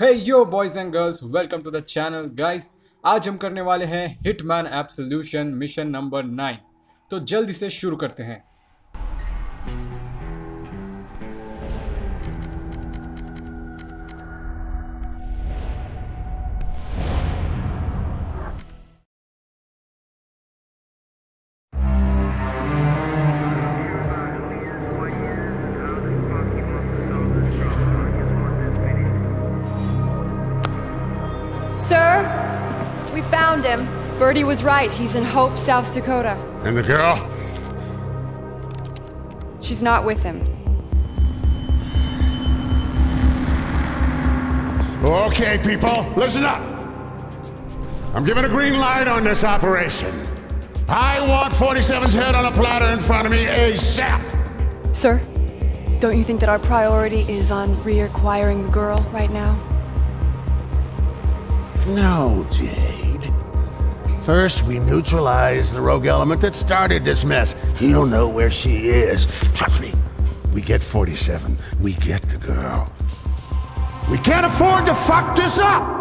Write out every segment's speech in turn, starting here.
Hey yo boys and girls welcome to the channel guys आज हम करने वाले हैं Hitman app solution mission number nine तो जल्दी से शुरू करते हैं। Found him. Birdie was right. He's in Hope, South Dakota. And the girl? She's not with him. Okay, people, listen up. I'm giving a green light on this operation. I want 47's head on a platter in front of me ASAP. Sir, don't you think that our priority is on reacquiring the girl right now? No, Jade. First, we neutralize the rogue element that started this mess. He'll know where she is. Trust me. We get 47. We get the girl. We can't afford to fuck this up!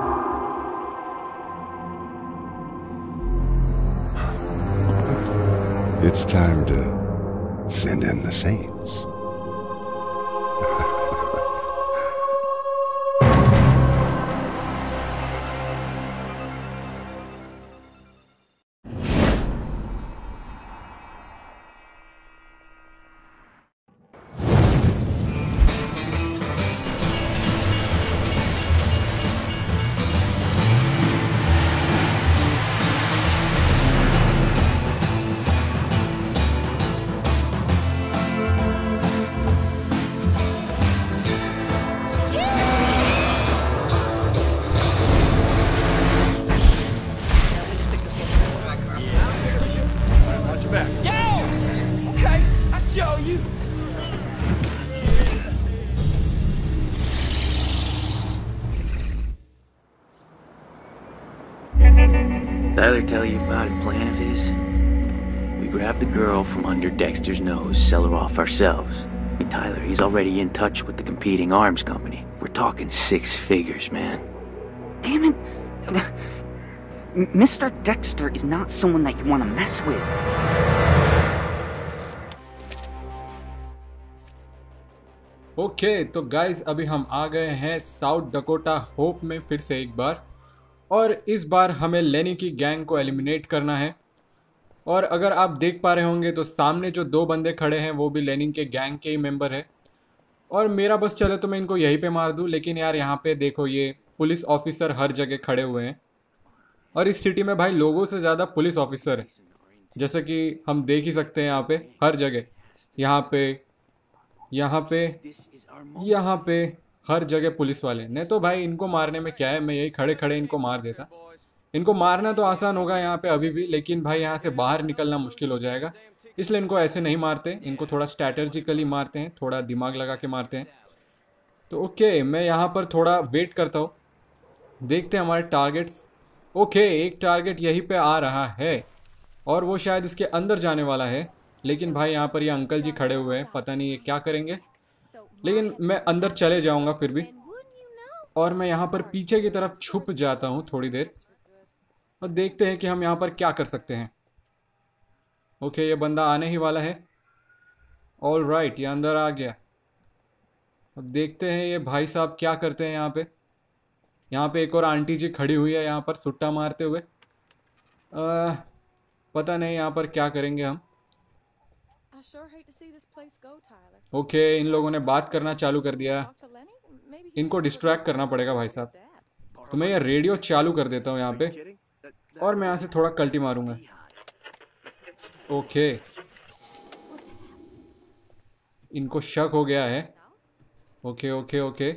It's time to send in the saints. Tyler tell you about a plan of his? We grab the girl from under Dexter's nose, sell her off ourselves. Hey, Tyler, he's already in touch with the competing arms company. We're talking six figures, man. Damn it. M- Mr. Dexter is not someone that you want to mess with. Okay तो guys अभी हम आ गए हैं south Dakota hope में फिर से एक बार और इस बार हमें लेनी की गैंग को एलिमिनेट करना है। और अगर आप देख पा रहे होंगे तो सामने जो दो बंदे खड़े हैं, वो भी लेनिंग के गैंग के ही मेंबर है। और मेरा बस चले तो मैं इनको यहीं पे मार दूँ, लेकिन यार यहाँ पे देखो ये पुलिस ऑफिसर हर जगह खड़े हुए हैं। और इस सिटी में भाई लोगों से ज़्यादा पुलिस ऑफिसर है। जैसे कि हम देख ही सकते हैं यहाँ पे, हर जगह। यहाँ पे यहाँ पे यहाँ पे हर जगह पुलिस वाले। नहीं तो भाई, इनको मारने में क्या है? मैं यही खड़े खड़े इनको मार देता। इनको मारना तो आसान होगा यहाँ पे अभी भी, लेकिन भाई यहाँ से बाहर निकलना मुश्किल हो जाएगा। इसलिए इनको ऐसे नहीं मारते। इनको थोड़ा स्ट्रैटेजिकली मारते हैं, थोड़ा दिमाग लगा के मारते हैं। तो ओके, मैं यहाँ पर थोड़ा वेट करता हूँ। देखते हैं हमारे टारगेट्स ओके, एक टारगेट यहीं पे आ रहा है। और वो शायद इसके अंदर जाने वाला है। लेकिन भाई यहाँ पर ये अंकल जी खड़े हुए हैं, पता नहीं ये क्या करेंगे। लेकिन मैं अंदर चले जाऊँगा फिर भी। और मैं यहाँ पर पीछे की तरफ़ छुप जाता हूँ थोड़ी देर। और देखते हैं कि हम यहाँ पर क्या कर सकते हैं। ओके ये बंदा आने ही वाला है। ऑल राइट ये अंदर आ गया। अब देखते हैं ये भाई साहब क्या करते हैं यहाँ पे। यहाँ पे एक और आंटी जी खड़ी हुई है यहाँ पर सुट्टा मारते हुए। आ, पता नहीं यहाँ पर क्या करेंगे हम। ओके इन लोगों ने बात करना चालू कर दिया। इनको डिस्ट्रैक्ट करना पड़ेगा भाई साहब। तो मैं ये रेडियो चालू कर देता हूँ यहाँ पे। और मैं यहाँ से थोड़ा कल्टी मारूँगा। ओके इनको शक हो गया है। ओके ओके ओके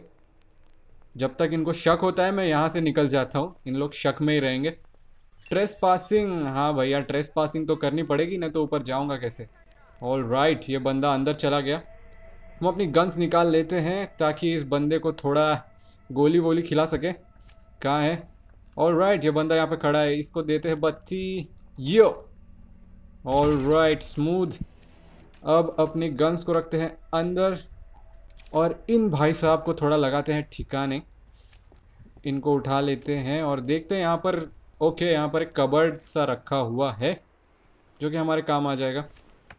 जब तक इनको शक होता है मैं यहाँ से निकल जाता हूँ। इन लोग शक में ही रहेंगे। ट्रेस पासिंग हाँ भैया ट्रेस पासिंग तो करनी पड़ेगी ना तो ऊपर जाऊँगा कैसे? ऑल राइट ये बंदा अंदर चला गया। हम अपनी गन्स निकाल लेते हैं ताकि इस बंदे को थोड़ा गोली वोली खिला सके। कहाँ है? ऑल राइट ये बंदा यहाँ पे खड़ा है। इसको देते हैं बत्ती। यो ऑल राइट स्मूथ अब अपनी गन्स को रखते हैं अंदर और इन भाई साहब को थोड़ा लगाते हैं ठिकाने। इनको उठा लेते हैं और देखते हैं यहाँ पर ओके यहाँ पर एक कबर्ड सा रखा हुआ है, जो कि हमारे काम आ जाएगा।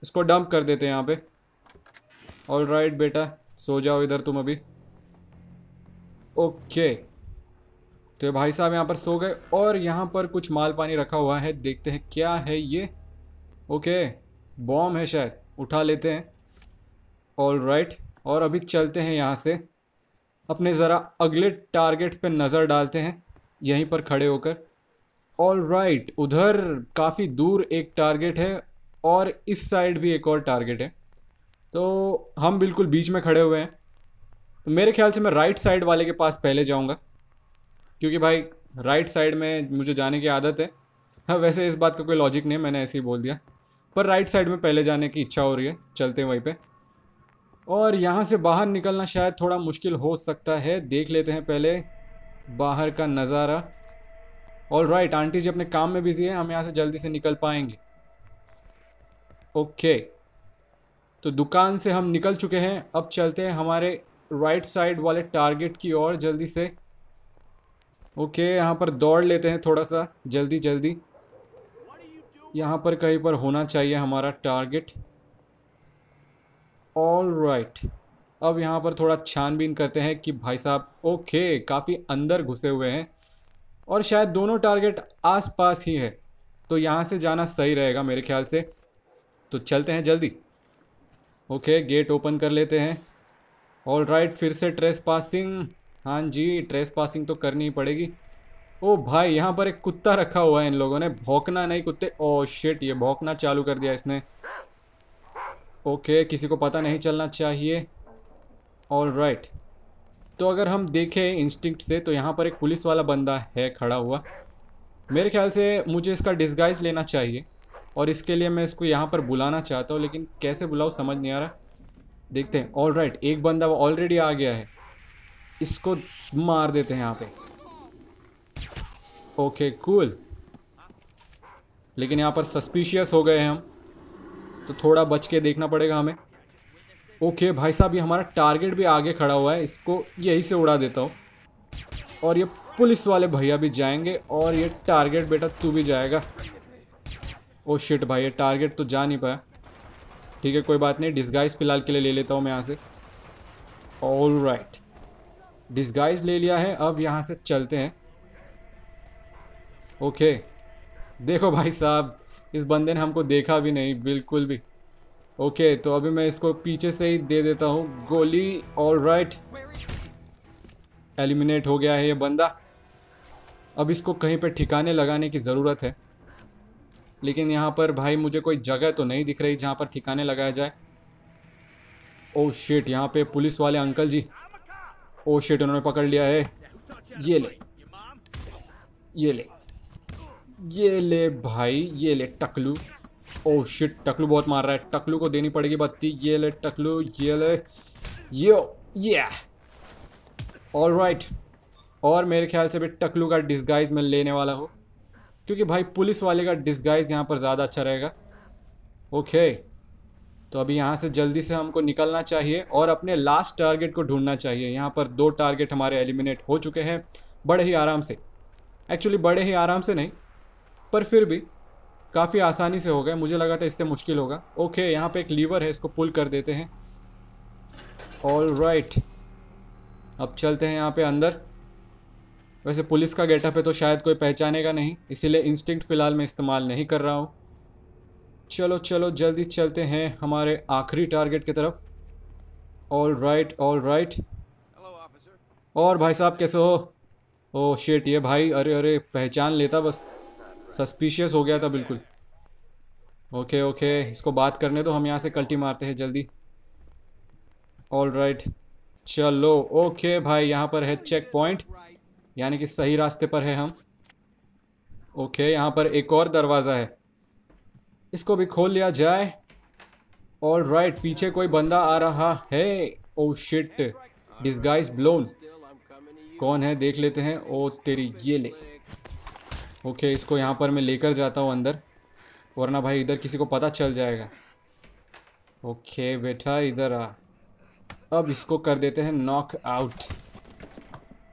इसको डंप कर देते हैं यहाँ पे। ऑल राइट बेटा, सो जाओ इधर तुम अभी। ओके तो भाई साहब यहाँ पर सो गए और यहाँ पर कुछ माल पानी रखा हुआ है। देखते हैं क्या है ये। ओके बॉम्ब है शायद, उठा लेते हैं। ऑल राइट और अभी चलते हैं यहाँ से। अपने ज़रा अगले टारगेट्स पे नज़र डालते हैं, यहीं पर खड़े होकर। ऑल राइट उधर काफ़ी दूर एक टारगेट है और इस साइड भी एक और टारगेट है। तो हम बिल्कुल बीच में खड़े हुए हैं। तो मेरे ख्याल से मैं राइट साइड वाले के पास पहले जाऊँगा। क्योंकि भाई राइट साइड में मुझे जाने की आदत है। हाँ वैसे इस बात का कोई लॉजिक नहीं है, मैंने ऐसे ही बोल दिया। पर राइट साइड में पहले जाने की इच्छा हो रही है। चलते हैं वहीं पे। और यहाँ से बाहर निकलना शायद थोड़ा मुश्किल हो सकता है। देख लेते हैं पहले बाहर का नज़ारा। ऑल राइट आंटी जी अपने काम में बिज़ी है। हम यहाँ से जल्दी से निकल पाएँगे। ओके। तो दुकान से हम निकल चुके हैं। अब चलते हैं हमारे राइट साइड वाले टारगेट की ओर जल्दी से। ओके, यहाँ पर दौड़ लेते हैं थोड़ा सा जल्दी जल्दी। यहाँ पर कहीं पर होना चाहिए हमारा टारगेट ऑल राइट अब यहाँ पर थोड़ा छानबीन करते हैं कि भाई साहब, ओके, काफ़ी अंदर घुसे हुए हैं। और शायद दोनों टारगेट आसपास ही है। तो यहाँ से जाना सही रहेगा मेरे ख्याल से। तो चलते हैं जल्दी। ओके, गेट ओपन कर लेते हैं। ऑल राइट फिर से ट्रेस पासिंग हाँ जी ट्रेस पासिंग तो करनी ही पड़ेगी। ओ भाई, यहाँ पर एक कुत्ता रखा हुआ है इन लोगों ने। भौंकना नहीं कुत्ते। ओ शिट ये भौंकना चालू कर दिया इसने। ओके, किसी को पता नहीं चलना चाहिए। ऑल राइट तो अगर हम देखें इंस्टिंक्ट से तो यहाँ पर एक पुलिस वाला बंदा है, खड़ा हुआ। मेरे ख्याल से मुझे इसका डिस्गाइज लेना चाहिए। और इसके लिए मैं इसको यहाँ पर बुलाना चाहता हूँ, लेकिन कैसे बुलाऊँ समझ नहीं आ रहा। देखते हैं। ऑल राइट एक बंदा ऑलरेडी आ गया है। इसको मार देते हैं यहाँ पे। ओके कूल लेकिन यहाँ पर सस्पिशियस हो गए हैं हम। तो थोड़ा बच के देखना पड़ेगा हमें। ओके भाई साहब, ये हमारा टारगेट भी आगे खड़ा हुआ है। इसको यहीं से उड़ा देता हूँ। और ये पुलिस वाले भैया भी जाएँगे और ये टारगेट बेटा तू भी जाएगा। ओ शिट भाई, ये टारगेट तो जा नहीं पाया। ठीक है, कोई बात नहीं डिस्गाइज फ़िलहाल के लिए ले लेता हूँ मैं यहाँ से। ऑल राइट डिस्गाइज ले लिया है, अब यहाँ से चलते हैं। ओके देखो भाई साहब, इस बंदे ने हमको देखा भी नहीं, बिल्कुल भी। ओके तो अभी मैं इसको पीछे से ही दे देता हूँ। गोली ऑल राइट एलिमिनेट हो गया है ये बंदा। अब इसको कहीं पर ठिकाने लगाने की ज़रूरत है। लेकिन यहाँ पर भाई मुझे कोई जगह तो नहीं दिख रही जहाँ पर ठिकाने लगाया जाए। ओ शिट यहाँ पे पुलिस वाले अंकल जी। ओ शिट उन्होंने पकड़ लिया है। ये ले। ये ले। ये ले भाई, ये ले टकलू। ओ शिट टकलू बहुत मार रहा है। टकलू को देनी पड़ेगी बत्ती। ये ले टकलू, ये ले। यो ये। ऑल राइट और मेरे ख्याल से भी टकलू का डिस्गाइज मैं लेने वाला हूँ। क्योंकि भाई पुलिस वाले का डिस्गाइज यहाँ पर ज़्यादा अच्छा रहेगा। ओके तो अभी यहाँ से जल्दी से हमको निकलना चाहिए और अपने लास्ट टारगेट को ढूंढना चाहिए। यहाँ पर दो टारगेट हमारे एलिमिनेट हो चुके हैं, बड़े ही आराम से। एक्चुअली बड़े ही आराम से नहीं, पर फिर भी काफ़ी आसानी से हो गए। मुझे लगा था इससे मुश्किल होगा। ओके यहाँ पे एक लीवर है, इसको पुल कर देते हैं। ऑल राइट अब चलते हैं यहाँ पे अंदर। वैसे पुलिस का गेटअप है तो शायद कोई पहचानेगा नहीं इसीलिए इंस्टिंक्ट फ़िलहाल मैं इस्तेमाल नहीं कर रहा हूँ। चलो चलो जल्दी चलते हैं हमारे आखिरी टारगेट की तरफ़। ऑल राइट ऑल राइट और भाई साहब कैसे हो? ओ शेट ये भाई अरे अरे पहचान लेता बस। सस्पिशियस हो गया था बिल्कुल। ओके ओके इसको बात करने तो हम यहाँ से कल्टी मारते हैं जल्दी। ऑल राइट चलो ओके भाई यहाँ पर है चेक पॉइंट यानी कि सही रास्ते पर है हम। ओके, यहाँ पर एक और दरवाज़ा है। इसको भी खोल लिया जाए। ऑल राइट पीछे कोई बंदा आ रहा है। ओ शिट डिस्गाइज ब्लोन कौन है, देख लेते हैं। ओ तेरी, ये ले। ओके, इसको यहाँ पर मैं लेकर जाता हूँ अंदर। वरना भाई इधर किसी को पता चल जाएगा। ओके, बेटा, इधर आ। अब इसको कर देते हैं नॉक आउट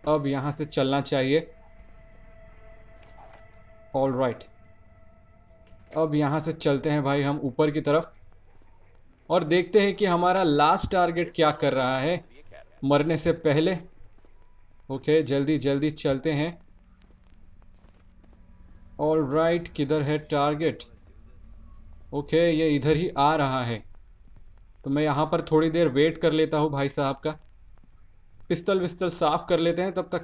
अब यहाँ से चलना चाहिए। ऑल राइट अब यहाँ से चलते हैं भाई हम ऊपर की तरफ़ और देखते हैं कि हमारा लास्ट टारगेट क्या कर रहा है। मरने से पहले। ओके जल्दी जल्दी चलते हैं। ऑल राइट किधर है टारगेट ओके ये इधर ही आ रहा है। तो मैं यहाँ पर थोड़ी देर वेट कर लेता हूँ भाई साहब का। पिस्तल विस्तल साफ़ कर लेते हैं तब तक।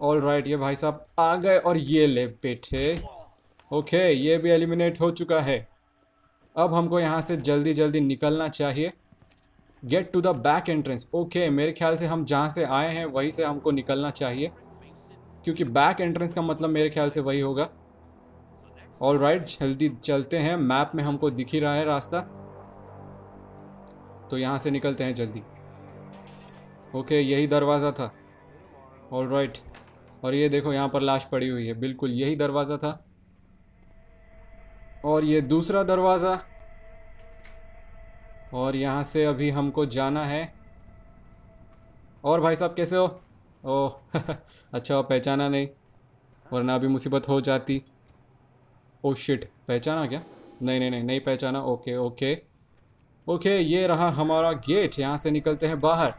ऑल राइट ये भाई साहब आ गए और ये ले बेटे ओके ये भी एलिमिनेट हो चुका है। अब हमको यहाँ से जल्दी जल्दी निकलना चाहिए। Get to the back entrance okay मेरे ख्याल से हम जहाँ से आए हैं, वहीं से हमको निकलना चाहिए। क्योंकि बैक एंट्रेंस का मतलब मेरे ख्याल से वही होगा। ऑल राइट जल्दी चलते हैं। मैप में हमको दिख ही रहा है रास्ता। तो यहाँ से निकलते हैं जल्दी। ओके यही दरवाज़ा था। ऑल राइट और ये देखो, यहाँ पर लाश पड़ी हुई है। बिल्कुल, यही दरवाज़ा था। और ये दूसरा दरवाज़ा। और यहाँ से अभी हमको जाना है। और भाई साहब, कैसे हो? ओह अच्छा पहचाना नहीं। वरना अभी मुसीबत हो जाती। ओ शिट पहचाना क्या? नहीं नहीं नहीं नहीं पहचाना। ओके ओके ओके ये रहा हमारा गेट यहाँ से निकलते हैं बाहर।